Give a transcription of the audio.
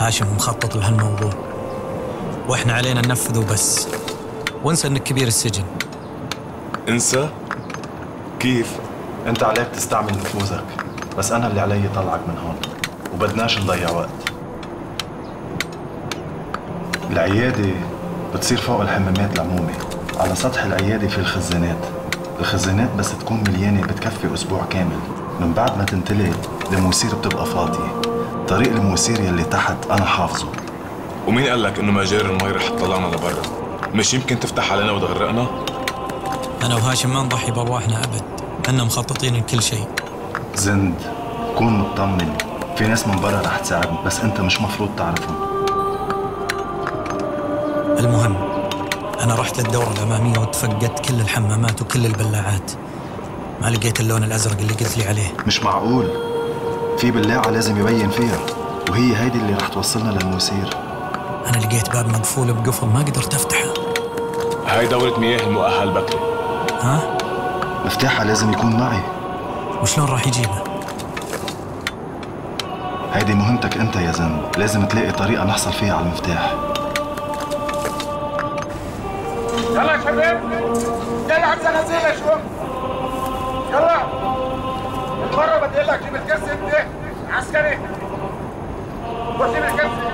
هاشم مخطط لهالموضوع. وإحنا علينا ننفذه بس. وانسى انك كبير السجن. انسى؟ كيف؟ انت عليك تستعمل نفوذك. بس أنا اللي علي طلعك من هون. وبدناش نضيع وقت. العيادة بتصير فوق الحمامات العمومي على سطح العيادة في الخزانات. الخزانات بس تكون مليانة بتكفي أسبوع كامل. من بعد ما تنتلي المواسير بتبقى فاضية. طريق المواسير يلي تحت أنا حافظه. ومين قال لك إنه مجاري المي رح تطلعنا لبرا؟ مش يمكن تفتح علينا وتغرقنا أنا وهاشم ما نضحي بأرواحنا أبد. إحنا مخططين لكل شيء. زند كون مطمن. في ناس من برا رح تساعدنا بس أنت مش مفروض تعرفهم. المهم أنا رحت للدورة الأمامية وتفقدت كل الحمامات وكل البلاعات. ما لقيت اللون الأزرق اللي قلت لي عليه. مش معقول. في بلاعة لازم يبين فيها. وهي هيدي اللي رح توصلنا للمواسير أنا لقيت باب مقفول بقفل ما قدرت أفتحه. هاي دورة مياه المؤهل بكري. ها؟ مفتاحها لازم يكون معي. وشلون راح يجيبه؟ هيدي مهمتك أنت يا زند لازم تلاقي طريقة نحصل فيها على المفتاح. يلا يا شباب. يلا على الزنازينة شوف يلا. بدي لك جيب الكرسي عسكري. روح جيب الكرسي